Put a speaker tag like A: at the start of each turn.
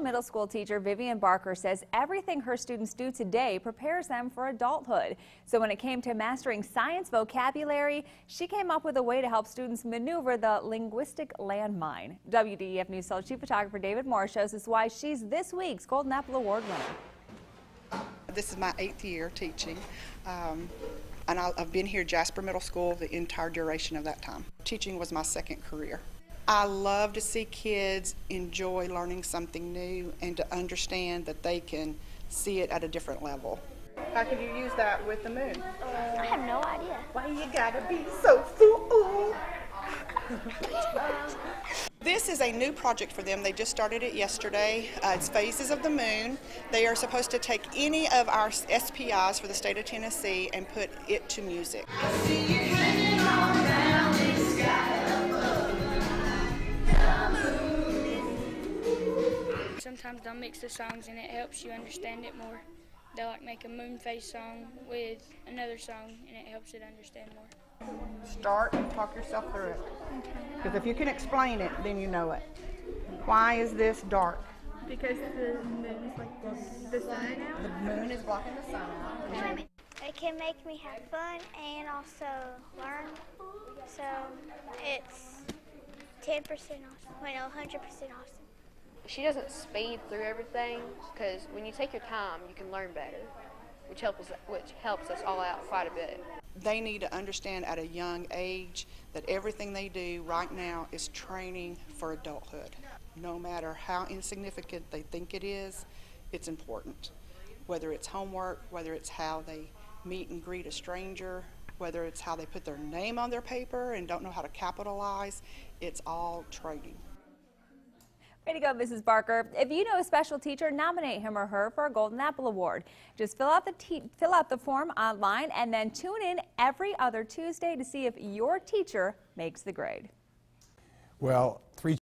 A: Middle School teacher Vivian Barker says everything her students do today prepares them for adulthood. So when it came to mastering science vocabulary, she came up with a way to help students maneuver the linguistic landmine. WDEF News 12 Chief Photographer David Moore shows us why she's this week's Golden Apple Award winner.
B: This is my eighth year teaching, um, and I've been here Jasper Middle School the entire duration of that time. Teaching was my second career. I love to see kids enjoy learning something new and to understand that they can see it at a different level. How can you use that with the moon?
C: I have no idea.
B: Why you gotta be so fool? This is a new project for them. They just started it yesterday. Uh, it's Phases of the Moon. They are supposed to take any of our SPIs for the state of Tennessee and put it to music.
D: Sometimes they'll mix the songs and it helps you understand it more. They'll like make a moon face song with another song and it helps it understand more.
B: Start and talk yourself through it. Because if you can explain it, then you know it. Why is this dark?
E: Because the moon is like the sun out.
B: The moon is blocking the sun out.
C: It can make me have fun and also learn. So it's 10% awesome. Wait, no, 100% awesome.
F: She doesn't speed through everything because when you take your time, you can learn better, which helps us, which helps us all out quite a bit.
B: They need to understand at a young age that everything they do right now is training for adulthood. No matter how insignificant they think it is, it's important. Whether it's homework, whether it's how they meet and greet a stranger, whether it's how they put their name on their paper and don't know how to capitalize, it's all training.
A: Way to go, Mrs. Barker. If you know a special teacher, nominate him or her for a Golden Apple Award. Just fill out the fill out the form online and then tune in every other Tuesday to see if your teacher makes the grade.
G: Well, three